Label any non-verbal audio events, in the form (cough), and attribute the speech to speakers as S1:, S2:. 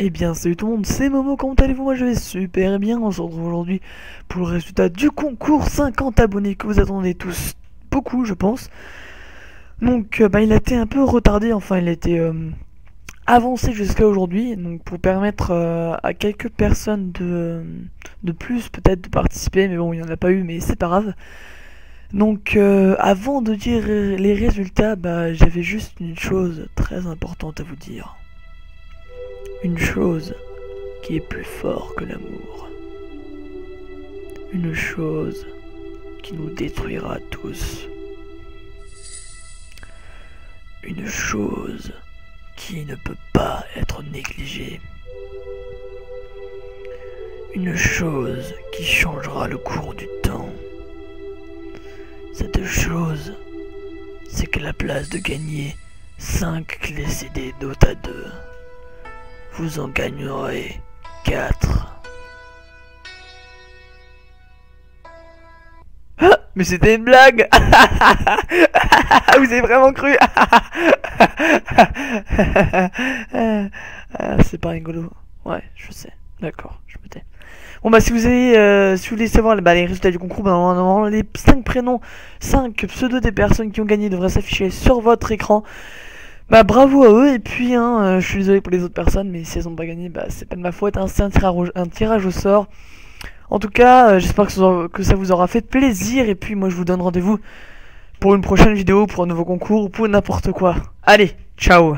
S1: Eh bien salut tout le monde, c'est Momo, comment allez-vous? Moi je vais super bien, on se retrouve aujourd'hui pour le résultat du concours 50 abonnés que vous attendez tous beaucoup je pense. Donc euh, bah, il a été un peu retardé, enfin il a été euh, avancé jusqu'à aujourd'hui, donc pour permettre euh, à quelques personnes de, de plus peut-être de participer, mais bon il n'y en a pas eu mais c'est pas grave. Donc avant de dire les résultats, bah, j'avais juste une chose très importante à vous dire une chose qui est plus fort que l'amour. Une chose qui nous détruira tous. Une chose qui ne peut pas être négligée. Une chose qui changera le cours du temps. Cette chose, c'est que la place de gagner 5 clés CD Dota 2 vous en gagnerez 4. Ah, mais c'était une blague (laughs) Vous avez vraiment cru? (laughs) Ah, C'est pas rigolo. Ouais, je sais. D'accord, je me tais. Bon bah si vous avez, euh, voulez savoir bah, les résultats du concours, bah, les 5 prénoms, 5 pseudos des personnes qui ont gagné devraient s'afficher sur votre écran. Bah bravo à eux et puis hein, euh, je suis désolé pour les autres personnes mais si elles ont pas gagné bah c'est pas de ma faute, hein, c'est un, tirage, un tirage au sort. En tout cas euh, j'espère que, ça vous aura fait plaisir et puis moi je vous donne rendez-vous pour une prochaine vidéo, pour un nouveau concours ou pour n'importe quoi. Allez, ciao